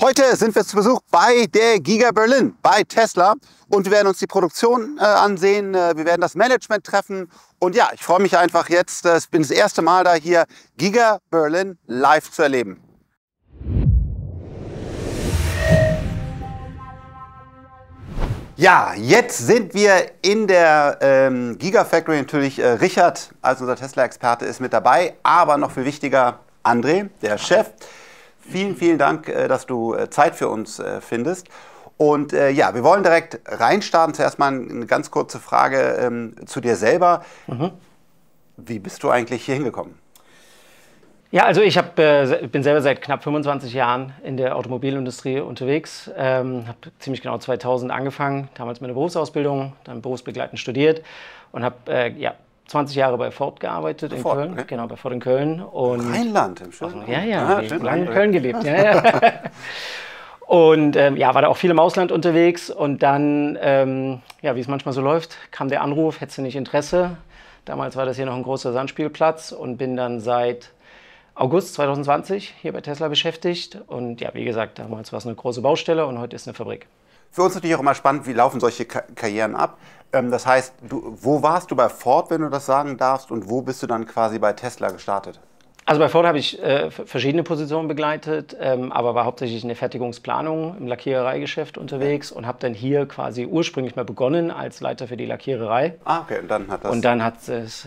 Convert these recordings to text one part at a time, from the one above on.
Heute sind wir zu Besuch bei der Giga Berlin, bei Tesla. Und wir werden uns die Produktion äh, ansehen, äh, wir werden das Management treffen. Und ja, ich freue mich einfach jetzt, äh, ich bin das erste Mal da hier, Giga Berlin live zu erleben. Ja, jetzt sind wir in der ähm, Gigafactory. Natürlich äh, Richard als unser Tesla-Experte ist mit dabei, aber noch viel wichtiger André, der Chef. Vielen, vielen Dank, äh, dass du äh, Zeit für uns äh, findest. Und äh, ja, wir wollen direkt reinstarten. Zuerst mal eine ganz kurze Frage ähm, zu dir selber. Mhm. Wie bist du eigentlich hier hingekommen? Ja, also ich hab, äh, bin selber seit knapp 25 Jahren in der Automobilindustrie unterwegs. Ähm, habe ziemlich genau 2000 angefangen, damals meine Berufsausbildung, dann berufsbegleitend studiert und habe äh, ja, 20 Jahre bei Ford gearbeitet in Ford, Köln. Okay. Genau, bei Ford in Köln. Und Rheinland im Schönen. Ja, ja, ah, schön, lange in Köln gelebt. Ja, ja. und ähm, ja, war da auch viel im Ausland unterwegs. Und dann, ähm, ja, wie es manchmal so läuft, kam der Anruf, hättest du nicht Interesse? Damals war das hier noch ein großer Sandspielplatz und bin dann seit August 2020 hier bei Tesla beschäftigt. Und ja, wie gesagt, damals war es eine große Baustelle und heute ist eine Fabrik. Für uns natürlich auch immer spannend, wie laufen solche Karrieren ab. Ähm, das heißt, du, wo warst du bei Ford, wenn du das sagen darfst, und wo bist du dann quasi bei Tesla gestartet? Also bei Ford habe ich äh, verschiedene Positionen begleitet, ähm, aber war hauptsächlich in der Fertigungsplanung im Lackierereigeschäft unterwegs und habe dann hier quasi ursprünglich mal begonnen als Leiter für die Lackiererei. Ah, okay. Und dann hat das. Und dann hat es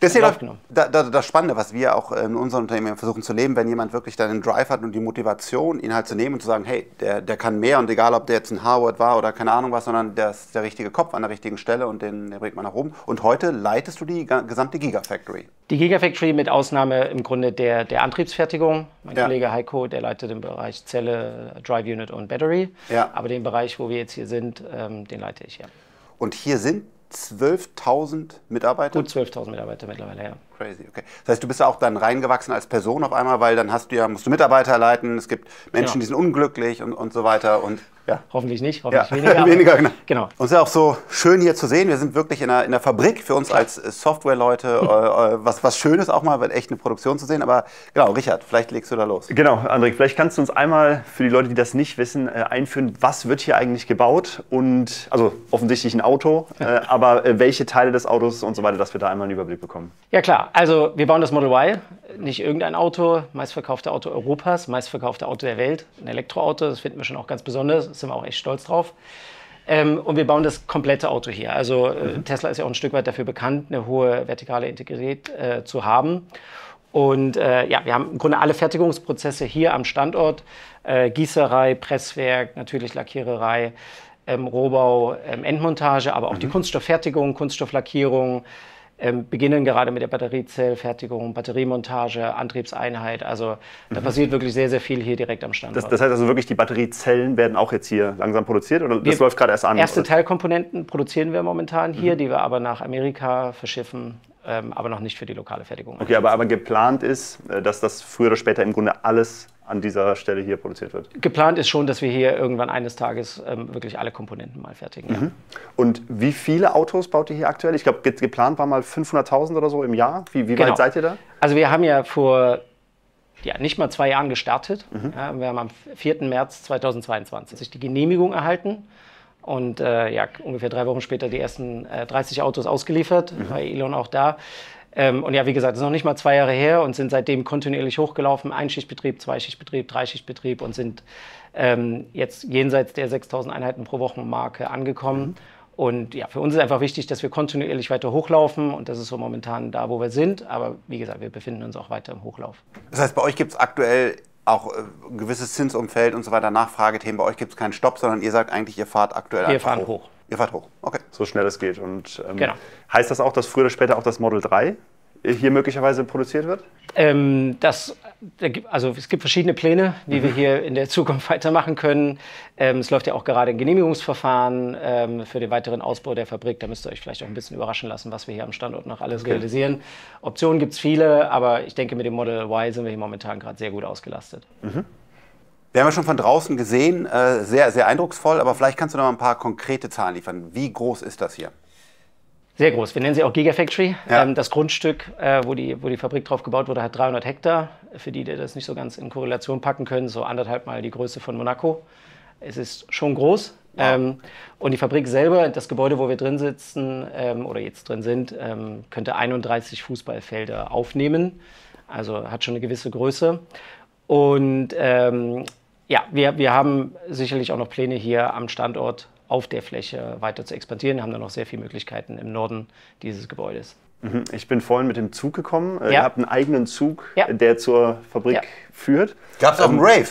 das ist ja das, das, das, Spannende, was wir auch in unserem Unternehmen versuchen zu leben, wenn jemand wirklich dann den Drive hat und die Motivation, ihn halt zu nehmen und zu sagen, hey, der, der kann mehr und egal, ob der jetzt in Harvard war oder keine Ahnung was, sondern der ist der richtige Kopf an der richtigen Stelle und den, den bringt man nach oben. Und heute leitest du die gesamte Gigafactory. Die Gigafactory mit Ausnahme im Grunde der, der Antriebsfertigung. Mein ja. Kollege Heiko, der leitet den Bereich Zelle, Drive Unit und Battery. Ja. Aber den Bereich, wo wir jetzt hier sind, ähm, den leite ich ja. Und hier sind 12.000 Mitarbeiter? Gut 12.000 Mitarbeiter mittlerweile, ja. Crazy, okay. Das heißt, du bist ja auch dann reingewachsen als Person auf einmal, weil dann hast du ja, musst du Mitarbeiter leiten, es gibt Menschen, genau. die sind unglücklich und, und so weiter. Und ja. Hoffentlich nicht, hoffentlich ja. weniger. weniger genau. genau. Und es ist ja auch so schön hier zu sehen. Wir sind wirklich in der, in der Fabrik für uns als Software-Leute. äh, äh was, was Schönes auch mal, echt eine Produktion zu sehen. Aber genau, Richard, vielleicht legst du da los. Genau, André, vielleicht kannst du uns einmal für die Leute, die das nicht wissen, äh, einführen, was wird hier eigentlich gebaut? Und also offensichtlich ein Auto, äh, aber äh, welche Teile des Autos und so weiter, dass wir da einmal einen Überblick bekommen. Ja klar, also wir bauen das Model Y, nicht irgendein Auto, meistverkaufte Auto Europas, meistverkaufte Auto der Welt, ein Elektroauto, das finden wir schon auch ganz besonders sind wir auch echt stolz drauf. Ähm, und wir bauen das komplette Auto hier. Also äh, mhm. Tesla ist ja auch ein Stück weit dafür bekannt, eine hohe vertikale Integrität äh, zu haben. Und äh, ja, wir haben im Grunde alle Fertigungsprozesse hier am Standort. Äh, Gießerei, Presswerk, natürlich Lackiererei, ähm, Rohbau, ähm, Endmontage, aber auch mhm. die Kunststofffertigung, Kunststofflackierung, ähm, beginnen gerade mit der Batteriezellfertigung, Batteriemontage, Antriebseinheit. Also da mhm. passiert wirklich sehr, sehr viel hier direkt am Standort. Das, das, heißt also wirklich, die Batteriezellen werden auch jetzt hier langsam produziert oder wir, das läuft gerade erst an? Erste oder? Teilkomponenten produzieren wir momentan hier, mhm. die wir aber nach Amerika verschiffen. Ähm, aber noch nicht für die lokale Fertigung. Okay, aber, aber geplant ist, äh, dass das früher oder später im Grunde alles an dieser Stelle hier produziert wird? Geplant ist schon, dass wir hier irgendwann eines Tages ähm, wirklich alle Komponenten mal fertigen. Mhm. Ja. Und wie viele Autos baut ihr hier aktuell? Ich glaube, geplant war mal 500.000 oder so im Jahr. Wie, wie genau. weit seid ihr da? Also wir haben ja vor ja, nicht mal zwei Jahren gestartet. Mhm. Ja, wir haben am 4. März 2022 die Genehmigung erhalten und äh, ja, ungefähr drei Wochen später die ersten äh, 30 Autos ausgeliefert, mhm. war Elon auch da. Ähm, und ja, wie gesagt, das ist noch nicht mal zwei Jahre her und sind seitdem kontinuierlich hochgelaufen. Einschichtbetrieb, Zweischichtbetrieb, Dreischichtbetrieb und sind ähm, jetzt jenseits der 6000 Einheiten pro Woche Marke angekommen. Mhm. Und ja, für uns ist einfach wichtig, dass wir kontinuierlich weiter hochlaufen und das ist so momentan da, wo wir sind. Aber wie gesagt, wir befinden uns auch weiter im Hochlauf. Das heißt, bei euch gibt es aktuell auch äh, ein gewisses Zinsumfeld und so weiter, Nachfragethemen. Bei euch gibt es keinen Stopp, sondern ihr sagt eigentlich, ihr fahrt aktuell wir einfach fahren hoch. hoch. Ihr fahrt hoch, okay. So schnell es geht. Und ähm, genau. heißt das auch, dass früher oder später auch das Model 3 hier möglicherweise produziert wird? Ähm, das, also es gibt verschiedene Pläne, wie mhm. wir hier in der Zukunft weitermachen können. Ähm, es läuft ja auch gerade ein Genehmigungsverfahren ähm, für den weiteren Ausbau der Fabrik. Da müsst ihr euch vielleicht auch ein bisschen überraschen lassen, was wir hier am Standort noch alles okay. realisieren. Optionen gibt es viele, aber ich denke, mit dem Model Y sind wir hier momentan gerade sehr gut ausgelastet. Mhm. Wir haben ja schon von draußen gesehen, äh, sehr, sehr eindrucksvoll, aber vielleicht kannst du noch ein paar konkrete Zahlen liefern. Wie groß ist das hier? Sehr groß. Wir nennen sie auch Gigafactory. Ja. Ähm, das Grundstück, äh, wo, die, wo die Fabrik drauf gebaut wurde, hat 300 Hektar. Für die, die das nicht so ganz in Korrelation packen können, so anderthalb Mal die Größe von Monaco. Es ist schon groß. Ähm, und die Fabrik selber, das Gebäude, wo wir drin sitzen ähm, oder jetzt drin sind, ähm, könnte 31 Fußballfelder aufnehmen. Also hat schon eine gewisse Größe. Und ähm, ja, wir, wir haben sicherlich auch noch Pläne hier am Standort auf der Fläche weiter zu expandieren. Wir haben da noch sehr viele Möglichkeiten im Norden dieses Gebäudes. Mhm. Ich bin vorhin mit dem Zug gekommen. Äh, Ja. Ihr habt einen eigenen Zug, Ja. der zur Fabrik Ja. führt. Gab es auch einen Rave?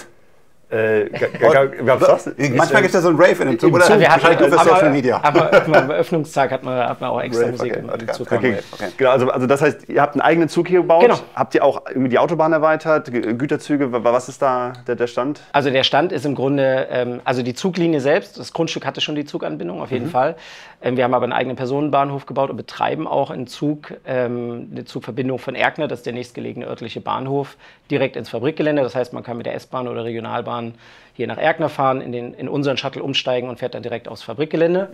Äh, ga- ga- ga- gab's das? Manchmal gibt es ja so einen Rave in dem Zug, oder? Zug. Wir hatten, Wahrscheinlich nur für aber, Social Media. aber beim Eröffnungstag hat man, hat man auch extra Rave, Musik okay. im, Okay. Zug. Okay. Okay. Genau, also, also das heißt, ihr habt einen eigenen Zug hier gebaut. Genau. Habt ihr auch irgendwie die Autobahn erweitert, Gü- Güterzüge? Wa- Was ist da der, der Stand? Also der Stand ist im Grunde, ähm, also die Zuglinie selbst, das Grundstück hatte schon die Zuganbindung auf jeden Fall. Ähm, wir haben aber einen eigenen Personenbahnhof gebaut und betreiben auch einen Zug, ähm, eine Zugverbindung von Erkner, das ist der nächstgelegene örtliche Bahnhof, direkt ins Fabrikgelände. Das heißt, man kann mit der S-Bahn oder Regionalbahn hier nach Erkner fahren, in, den, in unseren Shuttle umsteigen und fährt dann direkt aufs Fabrikgelände.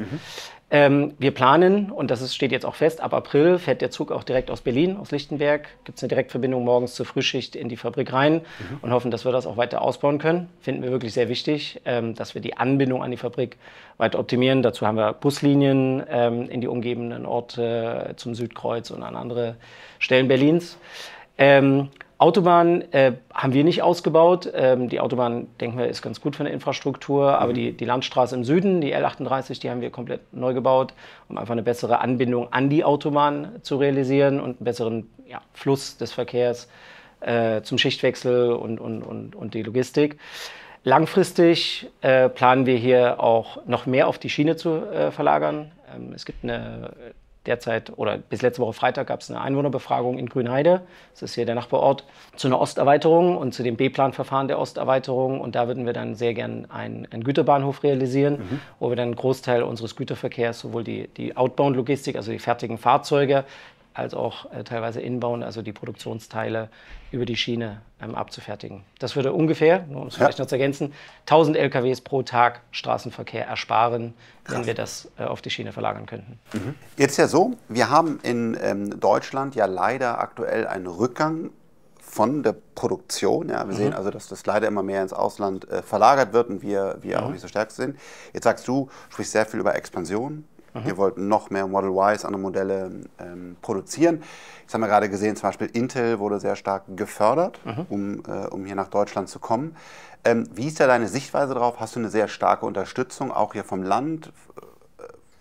Ähm, wir planen, und das ist, steht jetzt auch fest, ab April fährt der Zug auch direkt aus Berlin, aus Lichtenberg. Gibt es eine Direktverbindung morgens zur Frühschicht in die Fabrik rein und hoffen, dass wir das auch weiter ausbauen können. Finden wir wirklich sehr wichtig, ähm, dass wir die Anbindung an die Fabrik weiter optimieren. Dazu haben wir Buslinien ähm, in die umgebenden Orte, zum Südkreuz und an andere Stellen Berlins. Ähm, Autobahn äh, haben wir nicht ausgebaut. Ähm, die Autobahn, denken wir, ist ganz gut von der Infrastruktur. Aber die, die Landstraße im Süden, die L38, die haben wir komplett neu gebaut, um einfach eine bessere Anbindung an die Autobahn zu realisieren und einen besseren ja, Fluss des Verkehrs äh, zum Schichtwechsel und, und, und, und die Logistik. Langfristig äh, planen wir hier auch noch mehr auf die Schiene zu äh, verlagern. Ähm, es gibt eine derzeit oder bis letzte Woche Freitag gab es eine Einwohnerbefragung in Grünheide. Das ist hier der Nachbarort zu einer Osterweiterung und zu dem B-Plan-Verfahren der Osterweiterung. Und da würden wir dann sehr gern einen, einen Güterbahnhof realisieren, wo wir dann einen Großteil unseres Güterverkehrs, sowohl die, die Outbound-Logistik, also die fertigen Fahrzeuge, als auch äh, teilweise Inbound, also die Produktionsteile über die Schiene ähm, abzufertigen. Das würde ungefähr, nur um es vielleicht noch zu ergänzen, 1000 LKWs pro Tag Straßenverkehr ersparen, wenn wir das äh, auf die Schiene verlagern könnten. Jetzt ist ja so, wir haben in ähm, Deutschland ja leider aktuell einen Rückgang von der Produktion. Ja, wir sehen also, dass das leider immer mehr ins Ausland äh, verlagert wird und wir, wir auch nicht so stark sind. Jetzt sagst du, sprichst sehr viel über Expansion. Wir wollten noch mehr Model Ys, andere Modelle ähm, produzieren. Jetzt haben wir gerade gesehen, zum Beispiel Intel wurde sehr stark gefördert, um, äh, um hier nach Deutschland zu kommen. Ähm, wie ist da deine Sichtweise drauf? Hast du eine sehr starke Unterstützung, auch hier vom Land,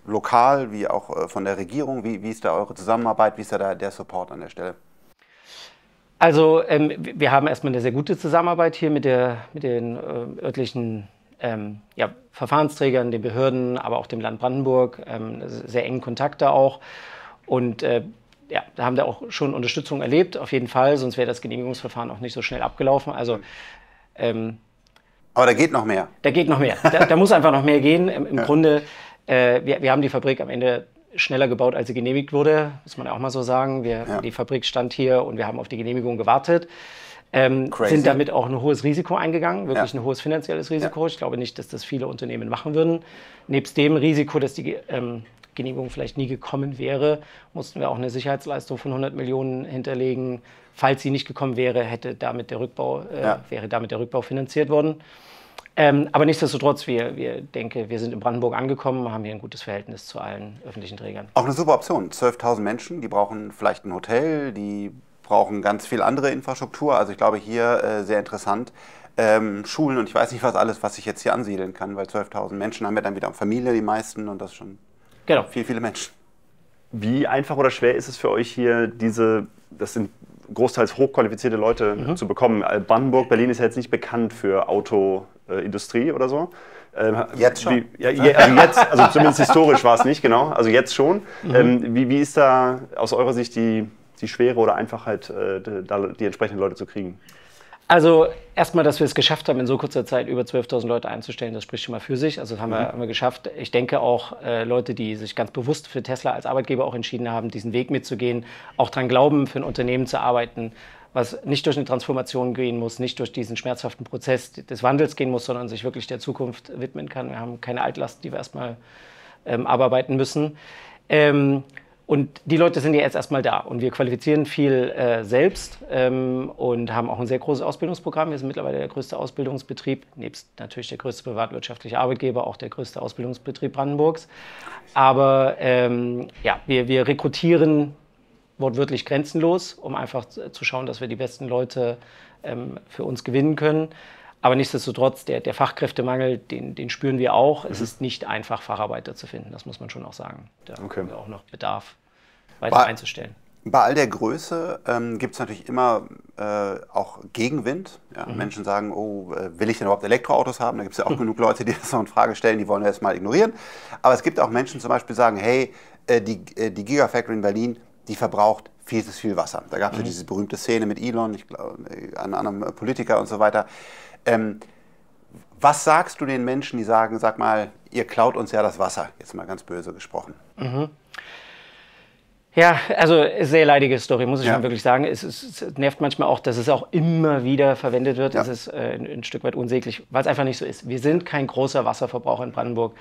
lokal wie auch äh, von der Regierung? Wie, wie ist da eure Zusammenarbeit? Wie ist da der, der Support an der Stelle? Also ähm, wir haben erstmal eine sehr gute Zusammenarbeit hier mit, der, mit den äh, örtlichen ähm, ja, Verfahrensträgern, den Behörden, aber auch dem Land Brandenburg. Ähm, sehr engen Kontakt da auch. Und äh, ja, da haben wir auch schon Unterstützung erlebt, auf jeden Fall, sonst wäre das Genehmigungsverfahren auch nicht so schnell abgelaufen. Also ähm, Aber da geht noch mehr. da geht noch mehr. Da, da muss einfach noch mehr gehen. Im, im Grunde, äh, wir, wir haben die Fabrik am Ende schneller gebaut, als sie genehmigt wurde, muss man auch mal so sagen. Wir, Ja. Die Fabrik stand hier und wir haben auf die Genehmigung gewartet. Ähm, sind damit auch ein hohes Risiko eingegangen, wirklich Ja. ein hohes finanzielles Risiko. Ich glaube nicht, dass das viele Unternehmen machen würden. Nebst dem Risiko, dass die ähm, Genehmigung vielleicht nie gekommen wäre, mussten wir auch eine Sicherheitsleistung von 100 Millionen hinterlegen. Falls sie nicht gekommen wäre, hätte damit der Rückbau, äh, Ja. wäre damit der Rückbau finanziert worden. Ähm, aber nichtsdestotrotz, wir, wir denke, wir sind in Brandenburg angekommen, haben hier ein gutes Verhältnis zu allen öffentlichen Trägern. Auch eine super Option. 12.000 Menschen, die brauchen vielleicht ein Hotel, die brauchen ganz viel andere Infrastruktur. Also ich glaube hier äh, sehr interessant. Ähm, Schulen und ich weiß nicht was alles, was ich jetzt hier ansiedeln kann, weil 12.000 Menschen haben ja dann wieder auch Familie, die meisten und das ist schon Genau. viel, viele Menschen. Wie einfach oder schwer ist es für euch hier, diese, das sind großteils hochqualifizierte Leute Mhm. zu bekommen? Äh, Brandenburg, Berlin ist ja jetzt nicht bekannt für Autoindustrie oder so. Ähm, Jetzt schon. Wie, ja, je- also jetzt, also zumindest historisch war es nicht, genau. Also jetzt schon. Mhm. Ähm, wie, wie ist da aus eurer Sicht die, die Schwere oder Einfachheit, äh, da die entsprechenden Leute zu kriegen? Also erstmal, dass wir es geschafft haben, in so kurzer Zeit über 12.000 Leute einzustellen, das spricht schon mal für sich. Also das haben, wir, haben wir geschafft. Ich denke auch äh, Leute, die sich ganz bewusst für Tesla als Arbeitgeber auch entschieden haben, diesen Weg mitzugehen, auch dran glauben, für ein Unternehmen zu arbeiten, was nicht durch eine Transformation gehen muss, nicht durch diesen schmerzhaften Prozess des Wandels gehen muss, sondern sich wirklich der Zukunft widmen kann. Wir haben keine Altlasten, die wir erstmal ähm, abarbeiten müssen. Ähm, Und die Leute sind ja jetzt erstmal da und wir qualifizieren viel äh, selbst ähm, und haben auch ein sehr großes Ausbildungsprogramm. Wir sind mittlerweile der größte Ausbildungsbetrieb, nebst natürlich der größte privatwirtschaftliche Arbeitgeber, auch der größte Ausbildungsbetrieb Brandenburgs. Aber ähm, ja, wir, wir rekrutieren wortwörtlich grenzenlos, um einfach zu schauen, dass wir die besten Leute ähm, für uns gewinnen können. Aber nichtsdestotrotz, der, der Fachkräftemangel, den, den, spüren wir auch. Es mhm. ist nicht einfach, Facharbeiter zu finden, das muss man schon auch sagen. Da okay. haben wir auch noch Bedarf, weiter bei, einzustellen. Bei all der Größe ähm, gibt es natürlich immer äh, auch Gegenwind. Ja? Mhm. Menschen sagen, oh, äh, will ich denn überhaupt Elektroautos haben? Da gibt es ja auch genug Leute, die das noch in Frage stellen, die wollen wir jetzt mal ignorieren. Aber es gibt auch Menschen zum Beispiel, sagen, hey, äh, die, äh, die Gigafactory in Berlin, die verbraucht viel zu viel Wasser. Da gab es mhm. ja diese berühmte Szene mit Elon, ich glaube, einem anderen Politiker und so weiter. Ähm, was sagst du den Menschen, die sagen, sag mal, ihr klaut uns ja das Wasser, jetzt mal ganz böse gesprochen? Mhm. Ja, also sehr leidige Story, muss ich ja. schon wirklich sagen. Es, es, es, nervt manchmal auch, dass es auch immer wieder verwendet wird. Ja. Es ist äh, ein, ein, Stück weit unsäglich, weil es einfach nicht so ist. Wir sind kein großer Wasserverbraucher in Brandenburg.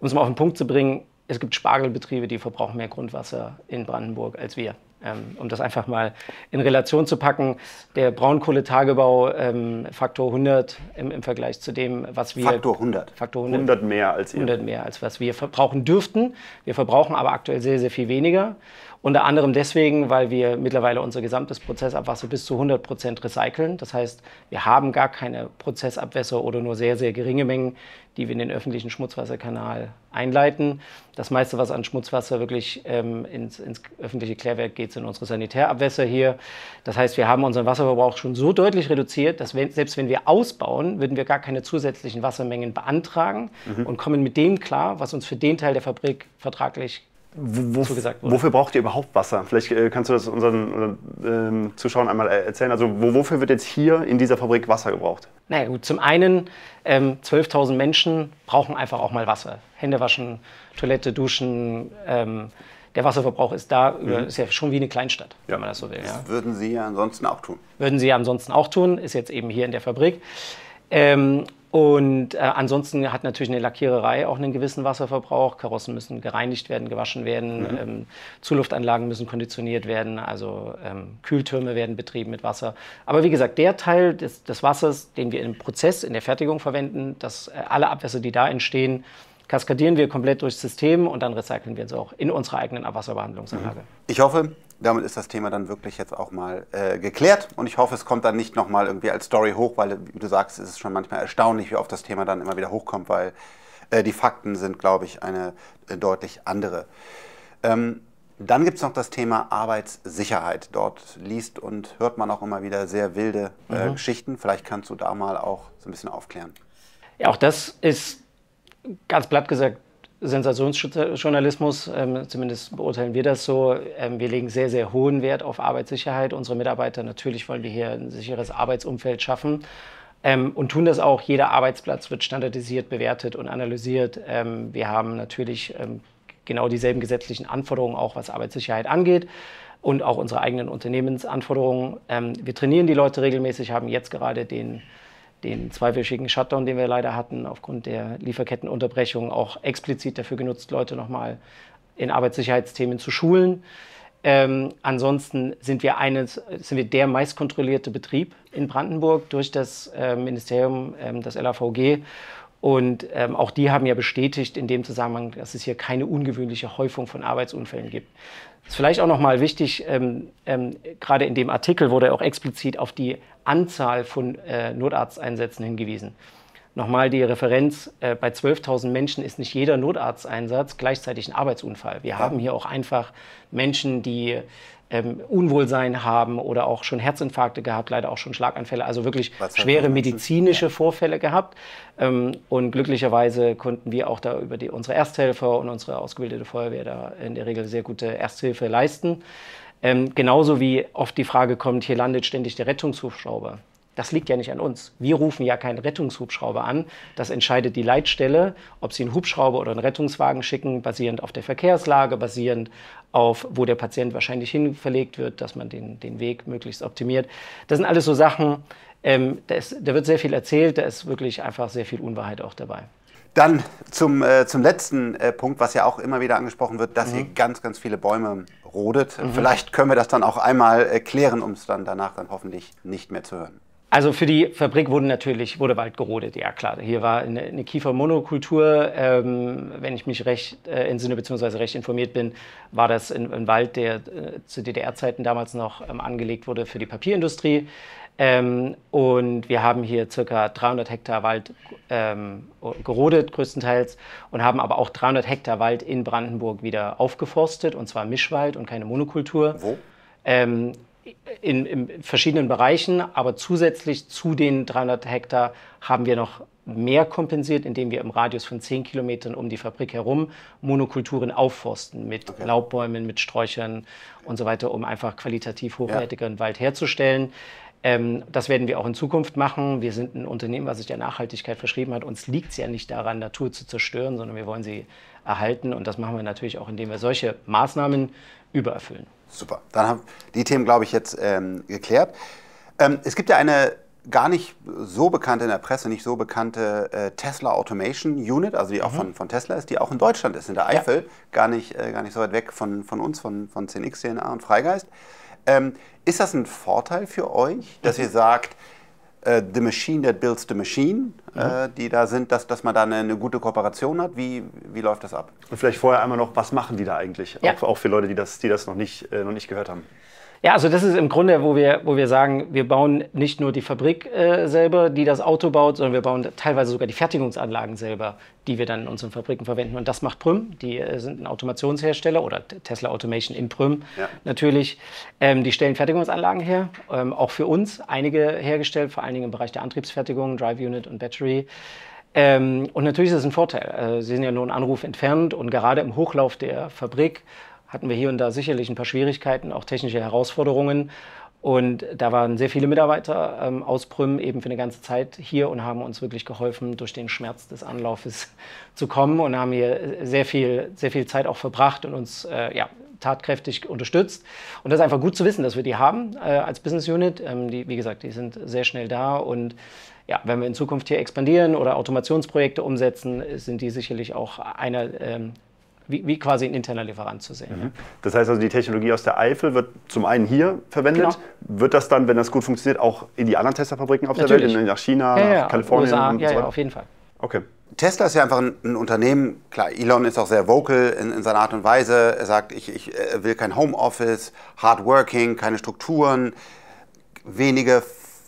Um es mal auf den Punkt zu bringen, es gibt Spargelbetriebe, die verbrauchen mehr Grundwasser in Brandenburg als wir. Ähm, um das einfach mal in Relation zu packen, der Braunkohletagebau ähm, Faktor 100 im, im, Vergleich zu dem, was wir... Faktor 100. Faktor 100. 100 mehr als ihr. 100 mehr als was wir verbrauchen dürften. Wir verbrauchen aber aktuell sehr, sehr viel weniger. Unter anderem deswegen, weil wir mittlerweile unser gesamtes Prozessabwasser bis zu 100 Prozent recyceln. Das heißt, wir haben gar keine Prozessabwässer oder nur sehr, sehr geringe Mengen, die wir in den öffentlichen Schmutzwasserkanal einleiten. Das meiste, was an Schmutzwasser wirklich ähm, ins, ins, öffentliche Klärwerk geht, sind unsere Sanitärabwässer hier. Das heißt, wir haben unseren Wasserverbrauch schon so deutlich reduziert, dass wenn, selbst wenn wir ausbauen, würden wir gar keine zusätzlichen Wassermengen beantragen mhm. und kommen mit dem klar, was uns für den Teil der Fabrik vertraglich wo, zugesagt wurde. Wofür braucht ihr überhaupt Wasser? Vielleicht äh, kannst du das unseren ähm, Zuschauern einmal äh, erzählen. Also wo, wofür wird jetzt hier in dieser Fabrik Wasser gebraucht? Naja gut, zum einen ähm, 12.000 Menschen brauchen einfach auch mal Wasser. Hände waschen, Toilette, duschen. Ähm, der Wasserverbrauch ist da, mhm. ist ja schon wie eine Kleinstadt, ja. wenn man das so will. Das ja. würden Sie ja ansonsten auch tun. Würden Sie ja ansonsten auch tun, ist jetzt eben hier in der Fabrik. Ähm, und äh, ansonsten hat natürlich eine Lackiererei auch einen gewissen Wasserverbrauch. Karossen müssen gereinigt werden, gewaschen werden, mhm. ähm, Zuluftanlagen müssen konditioniert werden, also ähm, Kühltürme werden betrieben mit Wasser. Aber wie gesagt, der Teil des, des Wassers, den wir im Prozess, in der Fertigung verwenden, dass äh, alle Abwässer, die da entstehen, kaskadieren wir komplett durchs System und dann recyceln wir es auch in unserer eigenen Abwasserbehandlungsanlage. Mhm. Ich hoffe, damit ist das Thema dann wirklich jetzt auch mal äh, geklärt. Und ich hoffe, es kommt dann nicht nochmal irgendwie als Story hoch, weil, wie du sagst, es ist schon manchmal erstaunlich, wie oft das Thema dann immer wieder hochkommt, weil äh, die Fakten sind, glaube ich, eine äh, deutlich andere. Ähm, dann gibt es noch das Thema Arbeitssicherheit. Dort liest und hört man auch immer wieder sehr wilde äh, mhm. Geschichten. Vielleicht kannst du da mal auch so ein bisschen aufklären. Ja, auch das ist ganz platt gesagt Sensationsjournalismus, ähm, zumindest beurteilen wir das so. Ähm, wir legen sehr, sehr hohen Wert auf Arbeitssicherheit. Unsere Mitarbeiter, natürlich wollen wir hier ein sicheres Arbeitsumfeld schaffen ähm, und tun das auch. Jeder Arbeitsplatz wird standardisiert bewertet und analysiert. Ähm, wir haben natürlich ähm, genau dieselben gesetzlichen Anforderungen, auch was Arbeitssicherheit angeht und auch unsere eigenen Unternehmensanforderungen. Ähm, wir trainieren die Leute regelmäßig, haben jetzt gerade den den zweiwöchigen Shutdown, den wir leider hatten, aufgrund der Lieferkettenunterbrechung, auch explizit dafür genutzt, Leute nochmal in Arbeitssicherheitsthemen zu schulen. Ähm, ansonsten sind wir, eines, sind wir der meistkontrollierte Betrieb in Brandenburg durch das äh, Ministerium, ähm, das LAVG. Und ähm, auch die haben ja bestätigt in dem Zusammenhang, dass es hier keine ungewöhnliche Häufung von Arbeitsunfällen gibt. Das ist vielleicht auch nochmal wichtig, ähm, ähm, gerade in dem Artikel wurde auch explizit auf die Anzahl von äh, Notarzteinsätzen hingewiesen. Nochmal die Referenz, äh, bei 12.000 Menschen ist nicht jeder Notarzteinsatz gleichzeitig ein Arbeitsunfall. Wir ja. haben hier auch einfach Menschen, die ähm, Unwohlsein haben oder auch schon Herzinfarkte gehabt, leider auch schon Schlaganfälle, also wirklich schwere medizinische Vorfälle gehabt. Ähm, und glücklicherweise konnten wir auch da über die, unsere Ersthelfer und unsere ausgebildete Feuerwehr da in der Regel sehr gute Ersthilfe leisten. Ähm, genauso wie oft die Frage kommt, hier landet ständig der Rettungshubschrauber. Das liegt ja nicht an uns. Wir rufen ja keinen Rettungshubschrauber an. Das entscheidet die Leitstelle, ob sie einen Hubschrauber oder einen Rettungswagen schicken, basierend auf der Verkehrslage, basierend auf, wo der Patient wahrscheinlich hin verlegt wird, dass man den, den Weg möglichst optimiert. Das sind alles so Sachen, Ähm, da, ist, da wird sehr viel erzählt, da ist wirklich einfach sehr viel Unwahrheit auch dabei. Dann zum, äh, zum letzten äh, Punkt, was ja auch immer wieder angesprochen wird, dass mhm. ihr ganz, ganz viele Bäume rodet. Mhm. Vielleicht können wir das dann auch einmal erklären, um es dann danach dann hoffentlich nicht mehr zu hören. Also für die Fabrik wurde natürlich wurde Wald gerodet, ja klar. Hier war eine, eine Kiefermonokultur. Ähm, wenn ich mich recht äh, entsinne bzw. recht informiert bin, war das ein, Wald, der äh, zu DDR-Zeiten damals noch ähm, angelegt wurde für die Papierindustrie. Ähm, und wir haben hier circa 300 Hektar Wald ähm, gerodet, größtenteils, und haben aber auch 300 Hektar Wald in Brandenburg wieder aufgeforstet, und zwar Mischwald und keine Monokultur. Wo? Ähm, in, in, verschiedenen Bereichen, aber zusätzlich zu den 300 Hektar haben wir noch mehr kompensiert, indem wir im Radius von 10 Kilometern um die Fabrik herum Monokulturen aufforsten mit okay. Laubbäumen, mit Sträuchern und so weiter, um einfach qualitativ hochwertigeren ja. Wald herzustellen. Ähm, das werden wir auch in Zukunft machen. Wir sind ein Unternehmen, was sich der Nachhaltigkeit verschrieben hat. Uns liegt es ja nicht daran, Natur zu zerstören, sondern wir wollen sie erhalten. Und das machen wir natürlich auch, indem wir solche Maßnahmen übererfüllen. Super. Dann haben die Themen, glaube ich, jetzt ähm, geklärt. Ähm, es gibt ja eine gar nicht so bekannte in der Presse, nicht so bekannte äh, Tesla Automation Unit, also die auch mhm. von, von Tesla ist, die auch in Deutschland ist, in der Eifel, ja. gar, nicht, äh, gar nicht so weit weg von, von uns, von, von 10x, DNA und Freigeist. Ähm, ist das ein Vorteil für euch, dass mhm. ihr sagt, the machine that builds the machine, äh, mhm. äh, die da sind, dass, dass man da eine, eine, gute Kooperation hat? Wie, wie läuft das ab? Und vielleicht vorher einmal noch, was machen die da eigentlich? Ja. Auch, auch, für Leute, die das, die das noch, nicht, äh, noch nicht gehört haben. Ja, also das ist im Grunde, wo wir, wo wir sagen, wir bauen nicht nur die Fabrik äh, selber, die das Auto baut, sondern wir bauen teilweise sogar die Fertigungsanlagen selber, die wir dann in unseren Fabriken verwenden. Und das macht Prüm. Die äh, sind ein Automationshersteller oder Tesla Automation in Prüm ja. natürlich. Ähm, die stellen Fertigungsanlagen her, ähm, auch für uns einige hergestellt, vor allen Dingen im Bereich der Antriebsfertigung, Drive Unit und Battery. Ähm, und natürlich ist es ein Vorteil. Äh, Sie sind ja nur einen Anruf entfernt und gerade im Hochlauf der Fabrik hatten wir hier und da sicherlich ein paar Schwierigkeiten, auch technische Herausforderungen. Und da waren sehr viele Mitarbeiter ähm, aus Prüm eben für eine ganze Zeit hier und haben uns wirklich geholfen, durch den Schmerz des Anlaufes zu kommen und haben hier sehr viel, sehr viel Zeit auch verbracht und uns äh, ja, tatkräftig unterstützt. Und das ist einfach gut zu wissen, dass wir die haben äh, als Business Unit. Ähm, die, wie gesagt, die sind sehr schnell da und ja, wenn wir in Zukunft hier expandieren oder Automationsprojekte umsetzen, sind die sicherlich auch einer ähm, wie, wie, quasi ein interner Lieferant zu sehen. Mhm. Das heißt also, die Technologie aus der Eifel wird zum einen hier verwendet. Genau. Wird das dann, wenn das gut funktioniert, auch in die anderen Tesla-Fabriken auf Natürlich. der Welt, nach China, ja, ja, nach Kalifornien USA, und ja, so weiter? Ja, auf jeden Fall. Okay. Tesla ist ja einfach ein, ein, Unternehmen, klar, Elon ist auch sehr vocal in, in seiner Art und Weise. Er sagt, ich, ich will kein Homeoffice, Hardworking, keine Strukturen, wenige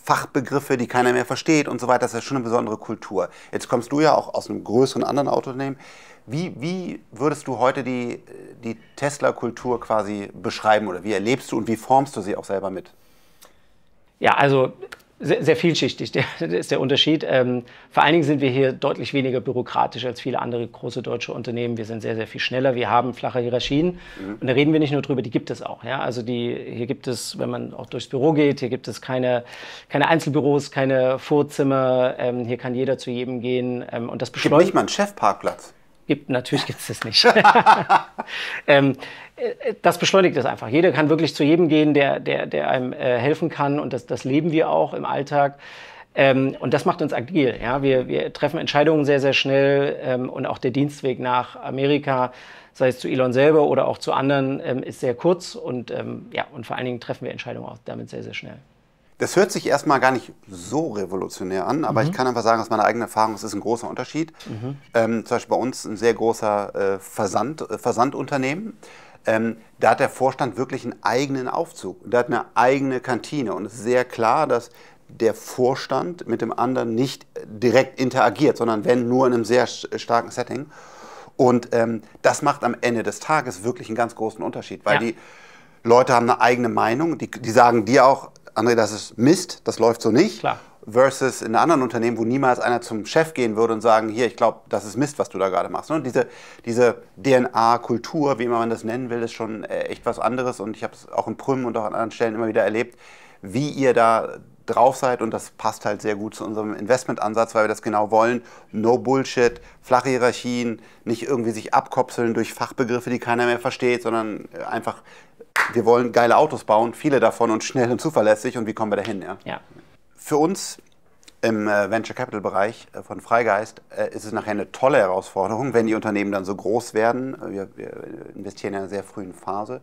Fachbegriffe, die keiner mehr versteht und so weiter. Das ist schon eine besondere Kultur. Jetzt kommst du ja auch aus einem größeren anderen Autounternehmen. Wie, wie würdest du heute die, die Tesla-Kultur quasi beschreiben oder wie erlebst du und wie formst du sie auch selber mit? Ja, also sehr, sehr vielschichtig, der, ist der Unterschied. Ähm, vor allen Dingen sind wir hier deutlich weniger bürokratisch als viele andere große deutsche Unternehmen. Wir sind sehr, sehr viel schneller. Wir haben flache Hierarchien. Mhm. Und da reden wir nicht nur drüber, die gibt es auch. Ja? Also die, hier gibt es, wenn man auch durchs Büro geht, hier gibt es keine, keine Einzelbüros, keine Vorzimmer. Ähm, hier kann jeder zu jedem gehen. Ähm, und das beschleunigt. Gibt nicht mal einen Chefparkplatz. Gibt, natürlich gibt es das nicht. ähm, äh, das beschleunigt es einfach. Jeder kann wirklich zu jedem gehen, der, der, der einem äh, helfen kann. Und das, das leben wir auch im Alltag. Ähm, und das macht uns agil. Ja? Wir, wir treffen Entscheidungen sehr, sehr schnell. Ähm, und auch der Dienstweg nach Amerika, sei es zu Elon selber oder auch zu anderen, ähm, ist sehr kurz. Und, ähm, ja, und vor allen Dingen treffen wir Entscheidungen auch damit sehr, sehr schnell. Das hört sich erstmal gar nicht so revolutionär an, aber mhm. ich kann einfach sagen, aus meiner eigenen Erfahrung, es ist ein großer Unterschied. Mhm. Ähm, zum Beispiel bei uns ein sehr großer äh, Versand, äh, Versandunternehmen. Ähm, da hat der Vorstand wirklich einen eigenen Aufzug. Der hat eine eigene Kantine und es ist sehr klar, dass der Vorstand mit dem anderen nicht direkt interagiert, sondern wenn nur in einem sehr starken Setting. Und ähm, das macht am Ende des Tages wirklich einen ganz großen Unterschied, weil ja. die Leute haben eine eigene Meinung, die, die sagen dir auch, André, das ist Mist, das läuft so nicht. Klar. Versus in anderen Unternehmen, wo niemals einer zum Chef gehen würde und sagen, hier, ich glaube, das ist Mist, was du da gerade machst. Und diese, diese DNA-Kultur, wie immer man das nennen will, ist schon äh, echt was anderes. Und ich habe es auch in Prüm und auch an anderen Stellen immer wieder erlebt, wie ihr da drauf seid und das passt halt sehr gut zu unserem Investmentansatz, weil wir das genau wollen. No Bullshit, flache Hierarchien, nicht irgendwie sich abkopseln durch Fachbegriffe, die keiner mehr versteht, sondern einfach wir wollen geile Autos bauen, viele davon und schnell und zuverlässig und wie kommen wir dahin? Ja? ja. für uns im äh, Venture Capital Bereich äh, von Freigeist äh, ist es nachher eine tolle Herausforderung, wenn die Unternehmen dann so groß werden. Wir, wir investieren in einer sehr frühen Phase,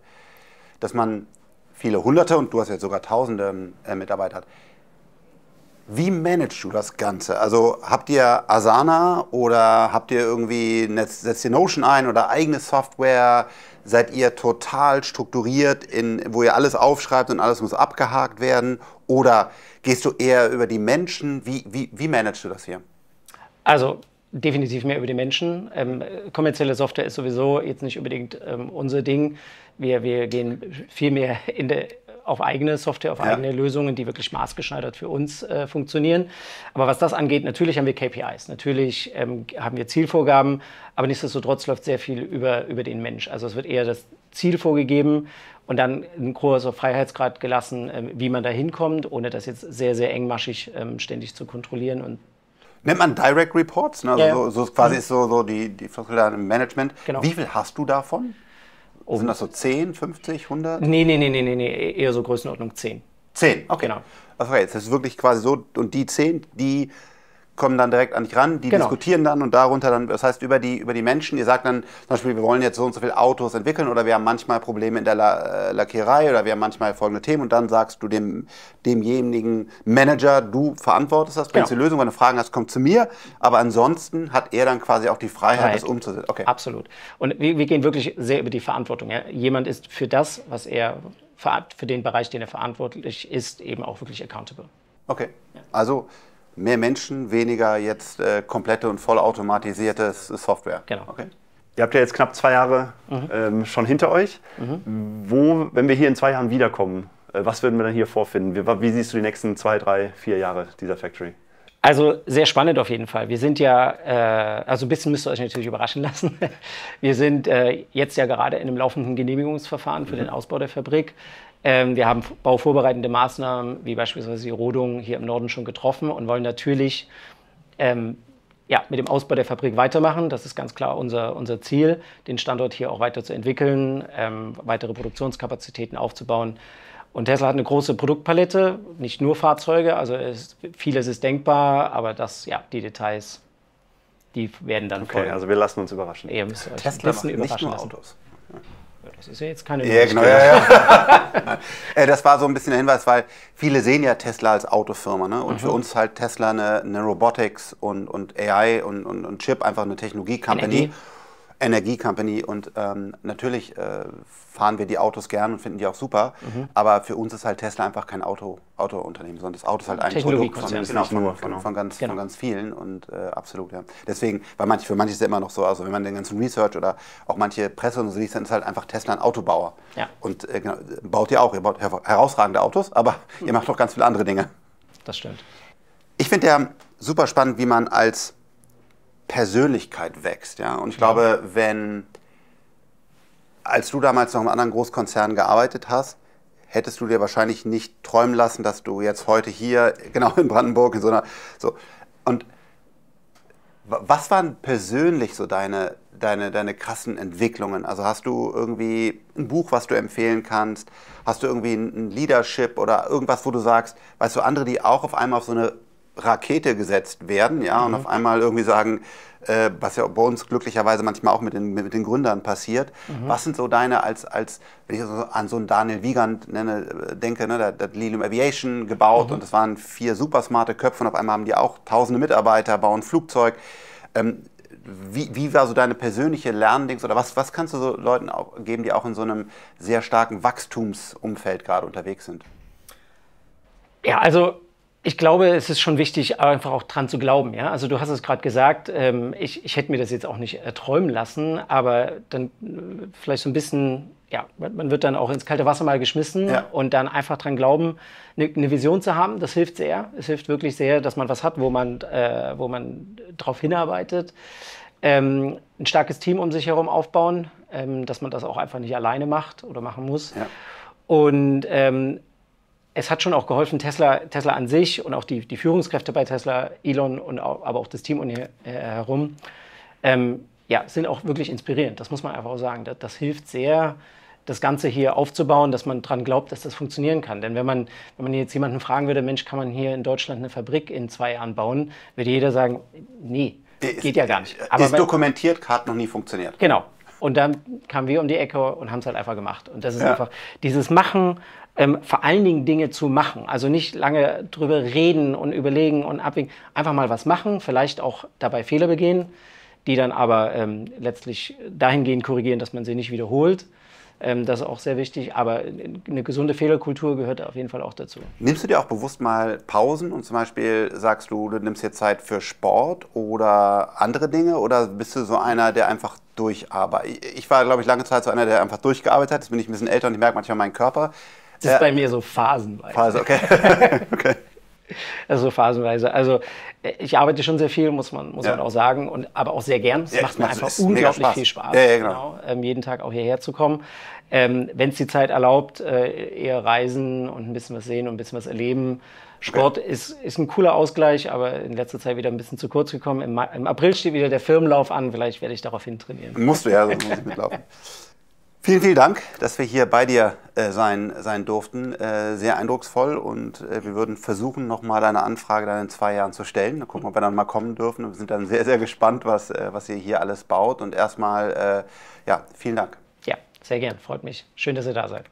dass man viele Hunderte und du hast jetzt sogar Tausende äh, Mitarbeiter hat. Wie managst du das Ganze? Also habt ihr Asana oder habt ihr irgendwie, setzt ihr Notion ein oder eigene Software? Seid ihr total strukturiert, in, wo ihr alles aufschreibt und alles muss abgehakt werden? Oder gehst du eher über die Menschen? Wie, wie, wie managst du das hier? Also definitiv mehr über die Menschen. Ähm, kommerzielle Software ist sowieso jetzt nicht unbedingt ähm, unser Ding. Wir, wir gehen viel mehr in der auf eigene Software, auf ja. eigene Lösungen, die wirklich maßgeschneidert für uns äh, funktionieren. Aber was das angeht, natürlich haben wir KPIs, natürlich ähm, haben wir Zielvorgaben, aber nichtsdestotrotz läuft sehr viel über, über den Mensch. Also es wird eher das Ziel vorgegeben und dann ein großer Freiheitsgrad gelassen, ähm, wie man da hinkommt, ohne das jetzt sehr, sehr engmaschig ähm, ständig zu kontrollieren und Nennt man Direct Reports, ne? also ja, so, so quasi mhm. ist so, so die, die Management. Genau. Wie viel hast du davon? Oh. Sind das so 10, 50, 100? Nee, nee, nee, nee, nee, eher so Größenordnung 10. 10, okay. Genau. Also jetzt ist es wirklich quasi so, und die 10, die kommen dann direkt an dich ran, die genau. diskutieren dann und darunter dann, das heißt über die, über die Menschen, ihr sagt dann zum Beispiel, wir wollen jetzt so und so viele Autos entwickeln oder wir haben manchmal Probleme in der La äh, Lackierei oder wir haben manchmal folgende Themen und dann sagst du dem, demjenigen Manager, du verantwortest das, bringst genau. die Lösung, wenn du Fragen hast, komm zu mir, aber ansonsten hat er dann quasi auch die Freiheit, Freiheit. das umzusetzen. Okay. Absolut. Und wir, wir, gehen wirklich sehr über die Verantwortung. Ja. Jemand ist für das, was er, für den Bereich, den er verantwortlich ist, eben auch wirklich accountable. Okay, also mehr Menschen, weniger jetzt äh, komplette und vollautomatisierte Software. Genau. Okay. Ihr habt ja jetzt knapp zwei Jahre mhm. ähm, schon hinter euch. Mhm. Wo, wenn wir hier in zwei Jahren wiederkommen, äh, was würden wir dann hier vorfinden? Wie, wie, siehst du die nächsten zwei, drei, vier Jahre dieser Factory? Also sehr spannend auf jeden Fall. Wir sind ja, äh, also ein bisschen müsst ihr euch natürlich überraschen lassen. Wir sind äh, jetzt ja gerade in einem laufenden Genehmigungsverfahren für mhm. den Ausbau der Fabrik. Ähm, wir haben bauvorbereitende Maßnahmen, wie beispielsweise die Rodung hier im Norden schon getroffen und wollen natürlich ähm, ja, mit dem Ausbau der Fabrik weitermachen. Das ist ganz klar unser, unser Ziel, den Standort hier auch weiter zu entwickeln, ähm, weitere Produktionskapazitäten aufzubauen. Und Tesla hat eine große Produktpalette, nicht nur Fahrzeuge, also es, vieles ist denkbar, aber das, ja, die Details, die werden dann okay, folgen. Also wir lassen uns überraschen. Ihr müsst euch Tesla macht nicht nur Autos. Das ist ja jetzt keine ja, genau, ja, ja. Äh, das war so ein bisschen der Hinweis, weil viele sehen ja Tesla als Autofirma. Ne? Und mhm. für uns halt Tesla eine, eine Robotics und, und AI und, und, und Chip einfach eine Technologie-Company. Energie-Company und ähm, natürlich äh, fahren wir die Autos gern und finden die auch super, mhm. aber für uns ist halt Tesla einfach kein Auto, Autounternehmen, sondern das Auto ist halt ein Produkt von, genau, von, von, von, von, ganz, genau. von ganz vielen und äh, absolut, ja. Deswegen, weil manche, für manche ist es immer noch so, also wenn man den ganzen Research oder auch manche Presse und so liest, dann ist halt einfach Tesla ein Autobauer. Ja. Und äh, genau, baut ihr auch, ihr baut herausragende Autos, aber mhm. ihr macht auch ganz viele andere Dinge. Das stimmt. Ich finde ja super spannend, wie man als Persönlichkeit wächst. Ja? Und ich glaube, wenn, als du damals noch im anderen Großkonzern gearbeitet hast, hättest du dir wahrscheinlich nicht träumen lassen, dass du jetzt heute hier, genau in Brandenburg, in so einer, so. Und was waren persönlich so deine, deine, deine krassen Entwicklungen? Also hast du irgendwie ein Buch, was du empfehlen kannst? Hast du irgendwie ein Leadership oder irgendwas, wo du sagst, weißt du, andere, die auch auf einmal auf so eine Rakete gesetzt werden, ja, mhm. und auf einmal irgendwie sagen, äh, was ja bei uns glücklicherweise manchmal auch mit den, mit den Gründern passiert. Mhm. Was sind so deine als, als wenn ich so an so einen Daniel Wiegand nenne, äh, denke, ne, der, der Lilium Aviation gebaut mhm. und das waren vier super smarte Köpfe und auf einmal haben die auch tausende Mitarbeiter, bauen Flugzeug. Ähm, wie, wie, war so deine persönliche Lerndings oder was, was kannst du so Leuten auch geben, die auch in so einem sehr starken Wachstumsumfeld gerade unterwegs sind? Ja, also ich glaube, es ist schon wichtig, einfach auch dran zu glauben. Ja? Also du hast es gerade gesagt, ähm, ich, ich hätte mir das jetzt auch nicht erträumen lassen, aber dann äh, vielleicht so ein bisschen, ja, man wird dann auch ins kalte Wasser mal geschmissen ja. und dann einfach dran glauben, eine, eine, Vision zu haben, das hilft sehr. Es hilft wirklich sehr, dass man was hat, wo man, äh, wo man drauf hinarbeitet. Ähm, ein starkes Team um sich herum aufbauen, ähm, dass man das auch einfach nicht alleine macht oder machen muss. Ja. Und ähm, es hat schon auch geholfen, Tesla, Tesla an sich und auch die, die Führungskräfte bei Tesla, Elon und auch, aber auch das Team um ihn herum, ähm, ja, sind auch wirklich inspirierend. Das muss man einfach auch sagen. Das, das hilft sehr, das Ganze hier aufzubauen, dass man daran glaubt, dass das funktionieren kann. Denn wenn man, wenn man jetzt jemanden fragen würde, Mensch, kann man hier in Deutschland eine Fabrik in zwei Jahren bauen, würde jeder sagen, nee, Ist- geht ja gar nicht. ist wenn- dokumentiert, hat noch nie funktioniert. Genau. Und dann kamen wir um die Ecke und haben es halt einfach gemacht. Und das ist Ja. einfach dieses Machen, ähm, vor allen Dingen Dinge zu machen. Also nicht lange drüber reden und überlegen und abwägen. Einfach mal was machen, vielleicht auch dabei Fehler begehen, die dann aber ähm, letztlich dahingehend korrigieren, dass man sie nicht wiederholt. Ähm, das ist auch sehr wichtig. Aber eine gesunde Fehlerkultur gehört auf jeden Fall auch dazu. Nimmst du dir auch bewusst mal Pausen und zum Beispiel sagst du, du nimmst dir Zeit für Sport oder andere Dinge oder bist du so einer, der einfach durcharbeitet? Ich war, glaube ich, lange Zeit so einer, der einfach durchgearbeitet hat. Jetzt bin ich ein bisschen älter und ich merke manchmal meinen Körper. Das ist Äh, bei mir so phasenweise. Also, okay. okay. Also phasenweise. Also äh, ich arbeite schon sehr viel, muss man, muss Ja. man auch sagen, und, aber auch sehr gern. Es Ja, macht mir einfach unglaublich Spaß. viel Spaß, Ja, ja, genau. ähm, jeden Tag auch hierher zu kommen. Ähm, Wenn es die Zeit erlaubt, äh, eher reisen und ein bisschen was sehen und ein bisschen was erleben. Sport ist, ist ein cooler Ausgleich, aber in letzter Zeit wieder ein bisschen zu kurz gekommen. Im, im April steht wieder der Firmenlauf an, vielleicht werde ich daraufhin trainieren. Musst du ja, sonst muss ich mitlaufen. Vielen, vielen Dank, dass wir hier bei dir äh, sein, sein durften. Äh, sehr eindrucksvoll und äh, wir würden versuchen, nochmal deine Anfrage dann in zwei Jahren zu stellen. Dann gucken, ob wir dann mal kommen dürfen. Wir sind dann sehr, sehr gespannt, was, äh, was ihr hier alles baut. Und erstmal, äh, ja, vielen Dank. Ja, sehr gern, freut mich. Schön, dass ihr da seid.